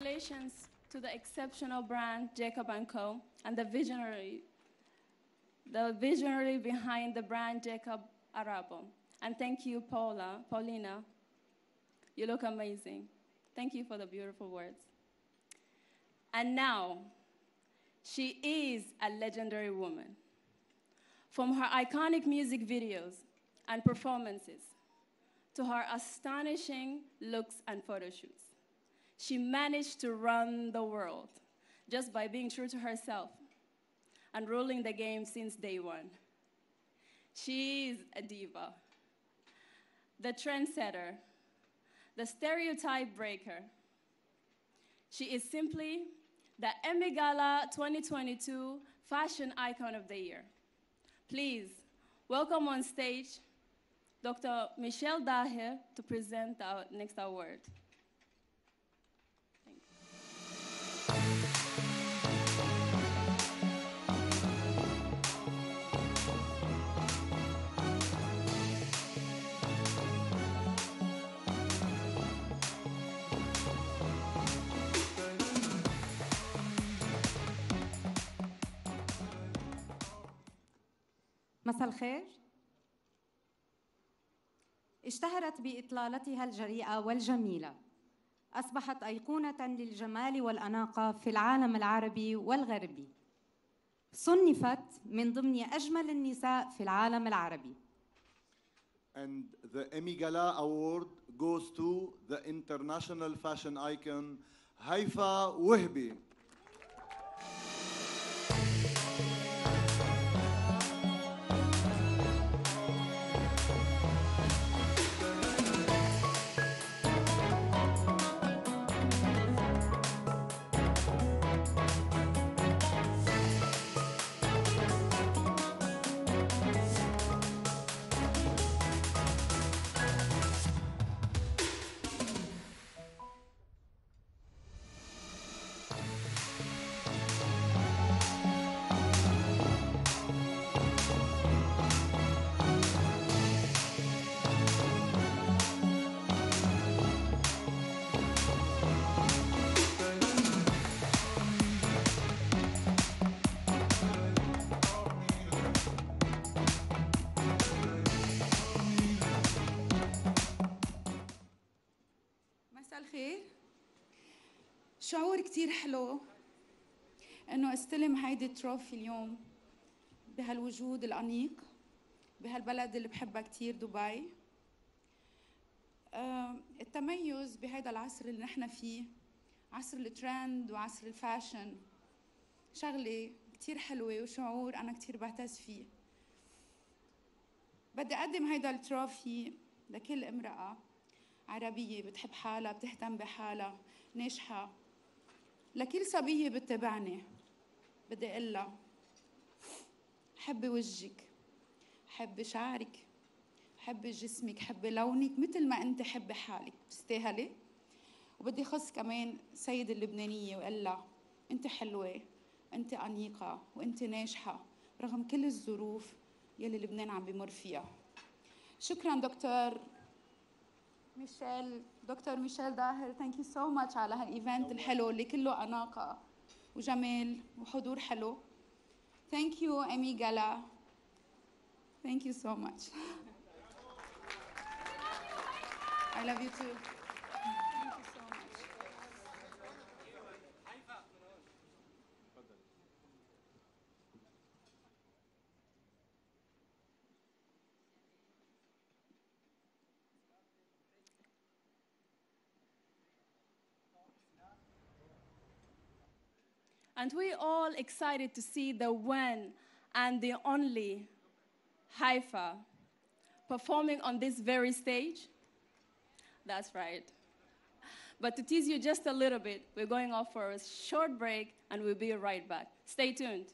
Congratulations to the exceptional brand Jacob & Co. and the visionary, the visionary behind the brand Jacob Arabo. And thank you, Paula, Paulina. You look amazing. Thank you for the beautiful words. And now, she is a legendary woman. From her iconic music videos and performances to her astonishing looks and photo shoots, she managed to run the world just by being true to herself and ruling the game since day one. She's a diva, the trendsetter, the stereotype breaker. She is simply the Emmy Gala 2022 Fashion Icon of the Year. Please welcome on stage Dr. Michelle Daher to present our next award. مساء الخير. اشتهرت بإطلالتها الجريئة والجميلة. أصبحت أيقونة للجمال والأناقة في العالم العربي والغربي. صنفت من ضمن أجمل النساء في العالم العربي. And the Emmy Gala Award goes to the international fashion icon Haifa Wehbi. شعور كتير حلو إنه استلم هيدي ال trophy اليوم بهالوجود الأنيق بهالبلد اللي بحبها كتير دبي. آه، التميز بهذا العصر اللي نحن فيه عصر الترند وعصر ال fashion شغلة كتير حلوة وشعور أنا كتير بعتز فيه. بدي أقدم هيدا ال trophy لكل امرأة عربية بتحب حالها بتهتم بحالها ناجحة. لكل صبية بتتابعني بدي أقلها حبي وجهك حبي شعرك حبي جسمك حبي لونك مثل ما أنت حبي حالك. بتستاهلي؟ وبدي خص كمان سيد اللبنانية وقلها أنت حلوة أنت أنيقة وأنت ناجحة رغم كل الظروف يلي لبنان عم بمر فيها. شكرا دكتور ميشيل. دكتور ميشيل داهر thank you so much على هال event الحلو اللي كله أناقة وجمال وحضور حلو. thank you EMI Gala thank you so much I love you too. And we're all excited to see the one and the only Haifa performing on this very stage. That's right. But to tease you just a little bit, we're going off for a short break and we'll be right back. Stay tuned.